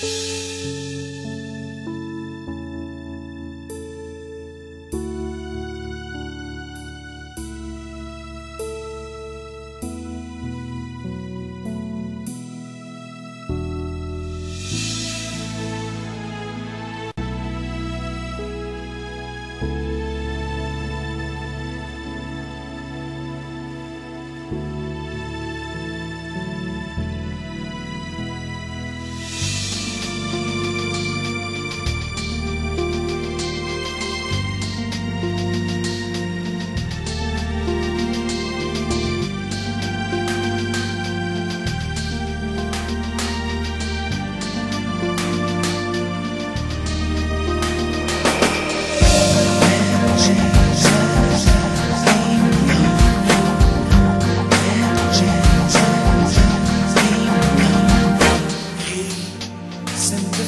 Shh.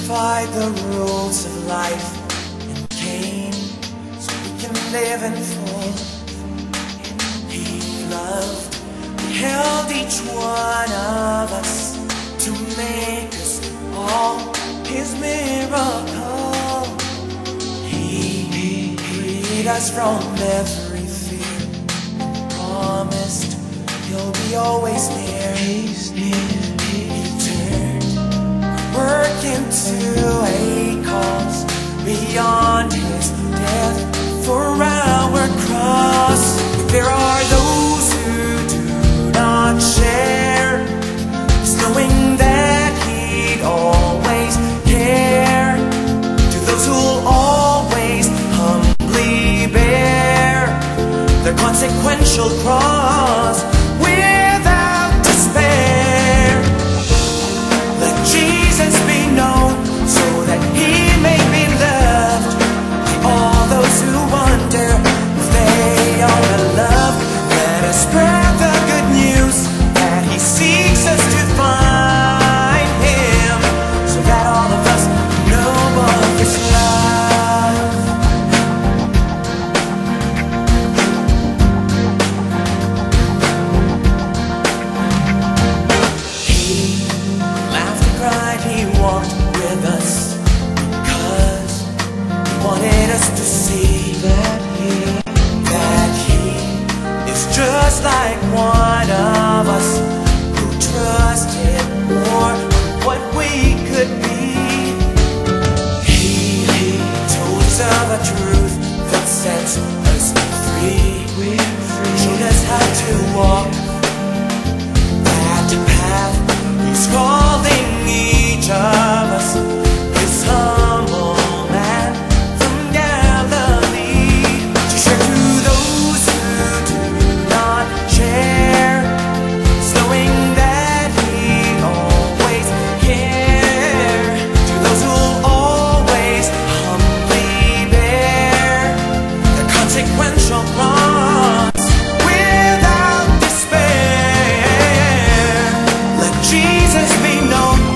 defied the rules of life and came so we can live in full. He loved, he held each one of us to make us all his miracle. He freed us from every fear, promised he'll be always near. He's near. Into a cause beyond his death for our cross. There are those who do not share, just knowing that he'd always care. To those who'll always humbly bear their consequential cross just like one Jesus be known.